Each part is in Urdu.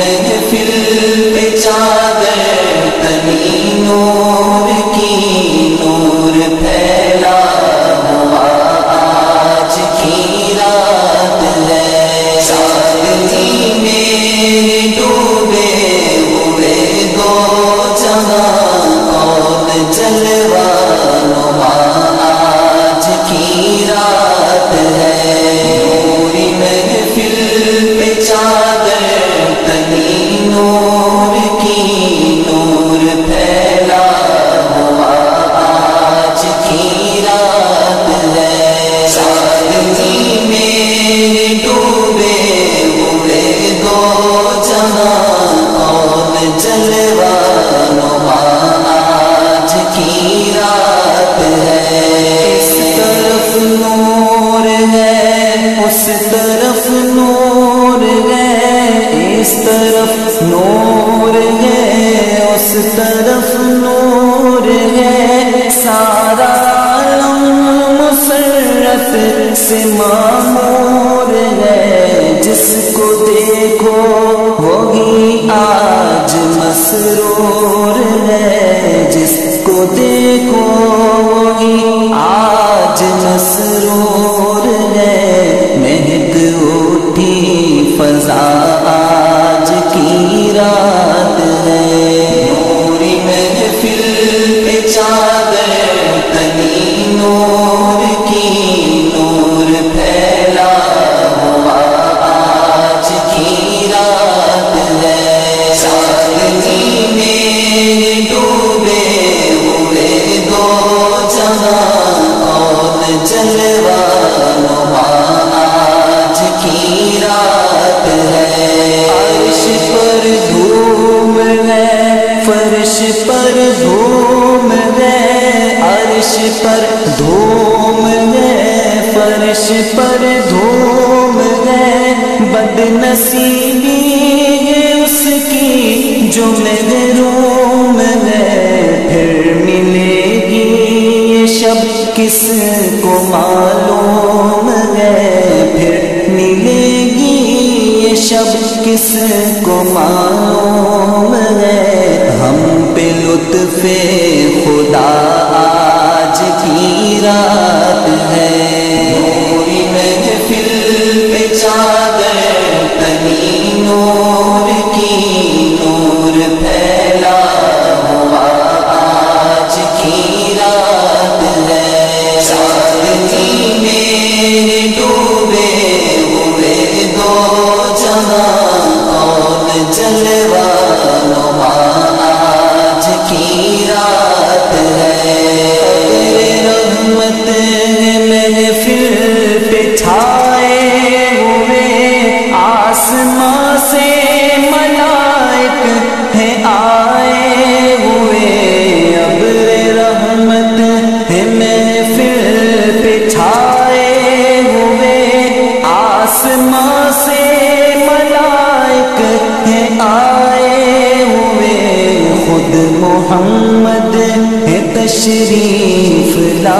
آمن في الله نور ہے، اس طرف نور ہے۔ سارا عالم مسرت سے معمور ہے۔ جس کو دیکھو، وہی آج مسرور ہے۔ جس کو دیکھو، وہی آج مسرور ہے۔ مہک کی فرش پر دھوم ہے، عرش پر دھوم ہے، فرش پر دھوم ہے۔ بد نصیبی ہے اس کی جو محروم ہے۔ پھر ملے گی یہ شب، کس کو معلوم ہے؟ پھر ملے گی شب کس کو معلوم ہے؟ ہم پہ لطف خدا آج کی رات ہے۔ نوری محفل پہ چادر تنی نور کی محفل پہ چھائے ہوئے آسماں سے ملائک ہے آئے ہوئے خود محمد تشریف لائے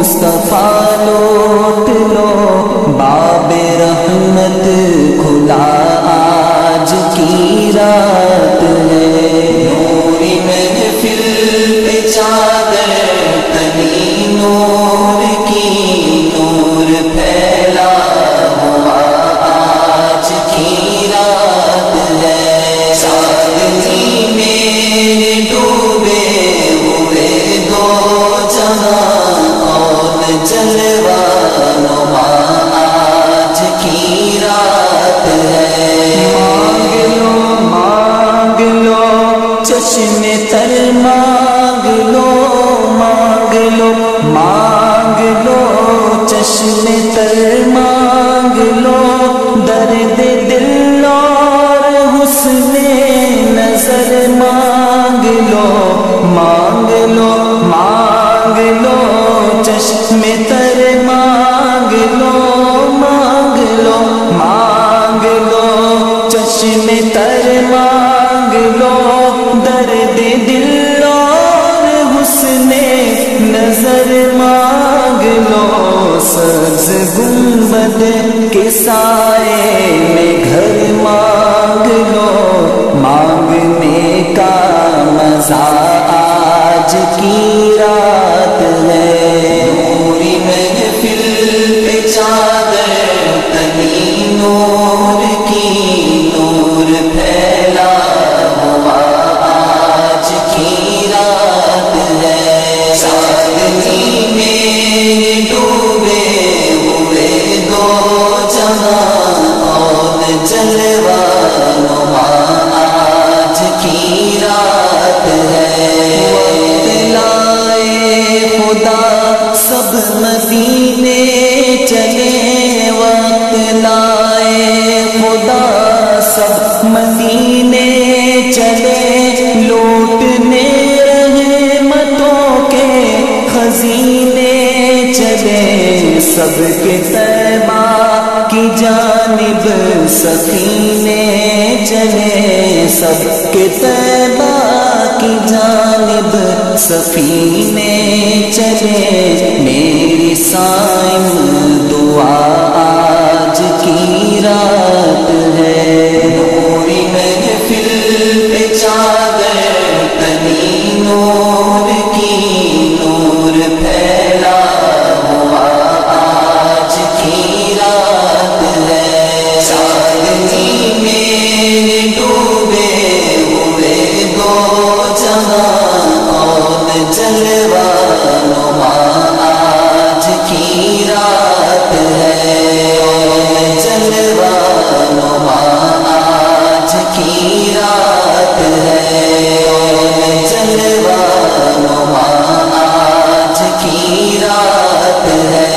مصطفیٰ لوٹ لو باب رحمت کھلا آج کی رات ہے۔ نوری محفل پہ چار لو مانگ لو چشم ترما گنبد کے سائے میں گھر مانگ لو مانگنے کا مزہ جلوہ نما آج کی رات ہے۔ وقت لائے خدا، سب مدینے چلے۔ وقت لائے خدا، سب مدینے چلے۔ لوٹنے رحمتوں کے خزینے چلے۔ سب کے تیبہ کی جانب سکینے چلے سب کے تیبہ کی جانب سفینے چلے میری سائن دعا رات ہے۔